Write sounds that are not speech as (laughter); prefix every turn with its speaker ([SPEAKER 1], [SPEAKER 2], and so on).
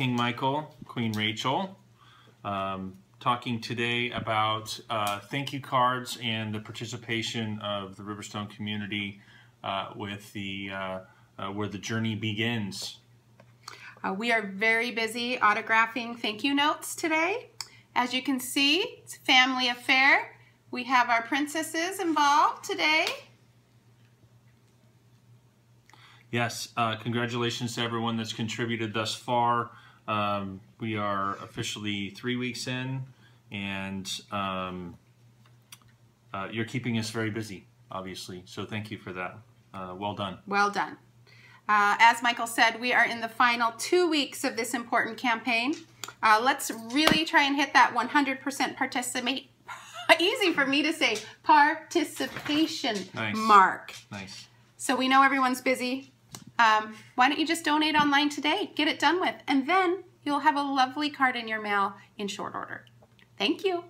[SPEAKER 1] King Michael, Queen Rachel, um, talking today about uh, thank you cards and the participation of the Riverstone community uh, with the uh, uh, where the journey begins.
[SPEAKER 2] Uh, we are very busy autographing thank you notes today. As you can see, it's a family affair. We have our princesses involved today.
[SPEAKER 1] Yes, uh, congratulations to everyone that's contributed thus far. Um, we are officially three weeks in, and um, uh, you're keeping us very busy, obviously. So thank you for that. Uh, well done.
[SPEAKER 2] Well done. Uh, as Michael said, we are in the final two weeks of this important campaign. Uh, let's really try and hit that 100% participate. (laughs) Easy for me to say, participation
[SPEAKER 1] nice.
[SPEAKER 2] mark.
[SPEAKER 1] Nice.
[SPEAKER 2] So we know everyone's busy. Um, why don't you just donate online today? Get it done with. And then you'll have a lovely card in your mail in short order. Thank you.